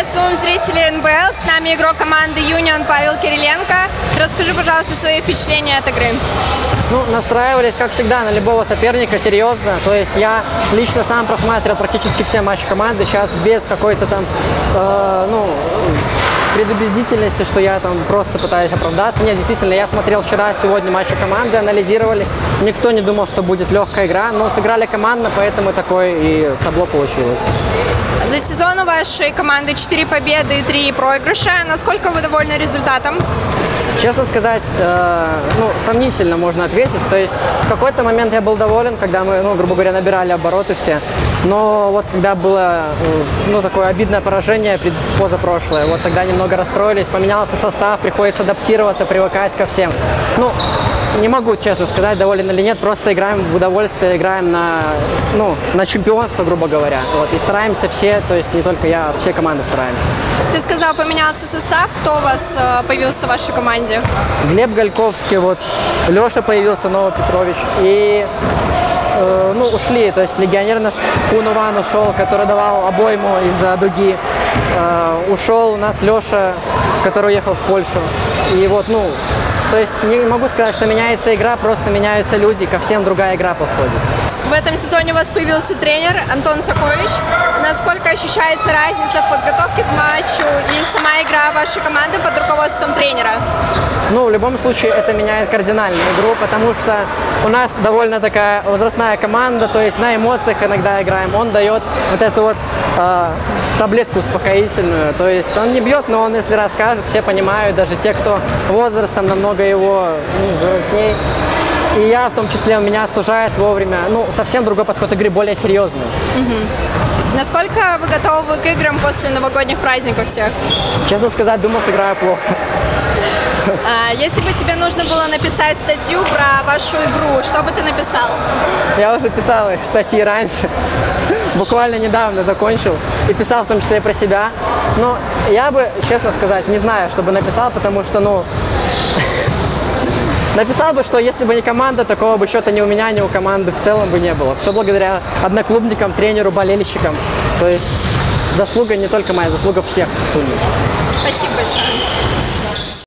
Приветствуем зрителей НБЛ. С нами игрок команды Юнион Павел Кириленко. Расскажи, пожалуйста, свои впечатления от игры. Ну, настраивались, как всегда, на любого соперника серьезно. То есть я лично сам просматривал практически все матчи команды. Сейчас без какой-то там, э, ну, предубедительности, что я там просто пытаюсь оправдаться. Нет, действительно, я смотрел вчера, сегодня матчи команды, анализировали. Никто не думал, что будет легкая игра, но сыграли командно, поэтому такое и табло получилось. За сезон у вашей команды 4 победы и 3 проигрыша. Насколько вы довольны результатом? Честно сказать, э, ну, сомнительно можно ответить. То есть в какой-то момент я был доволен, когда мы, ну, грубо говоря, набирали обороты все. Но вот когда было, э, ну, такое обидное поражение позапрошлое, вот тогда немного расстроились, поменялся состав, приходится адаптироваться, привыкать ко всем. Ну, не могу честно сказать, доволен или нет, просто играем в удовольствие, играем на, ну, на чемпионство, грубо говоря. Вот, и стараемся все, то есть не только я, все команды стараемся. Ты сказал, поменялся состав. Кто у вас э, появился в вашей команде? Глеб Гальковский, вот, Леша появился, Новый Петрович. И ушли, то есть легионер наш Кунуван ушел, который давал обойму из-за дуги. Э, ушел у нас Леша, который уехал в Польшу. И вот, ну, то есть не могу сказать, что меняется игра, просто меняются люди, ко всем другая игра подходит. В этом сезоне у вас появился тренер Антон Сакович. Насколько ощущается разница в подготовке к матчу и сама игра вашей команды под руководством тренера? Ну, в любом случае, это меняет кардинально игру, потому что у нас довольно такая возрастная команда, то есть на эмоциях иногда играем. Он дает вот эту вот э, таблетку успокоительную, то есть он не бьет, но он, если расскажет, все понимают, даже те, кто возрастом намного его ну, взрослей. И я, в том числе, он меня остужает вовремя. Ну, совсем другой подход игры, более серьезный. Насколько вы готовы к играм после новогодних праздников всех? Честно сказать, думал, сыграю плохо. А, если бы тебе нужно было написать статью про вашу игру, что бы ты написал? Я уже писал их статьи раньше. Буквально недавно закончил. И писал в том числе про себя. Но я бы, честно сказать, не знаю, что бы написал, потому что, ну, Написал бы, что если бы не команда, такого бы счета ни у меня, ни у команды в целом бы не было. Все благодаря одноклубникам, тренеру, болельщикам. То есть заслуга не только моя, заслуга всех. Спасибо большое.